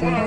Sí.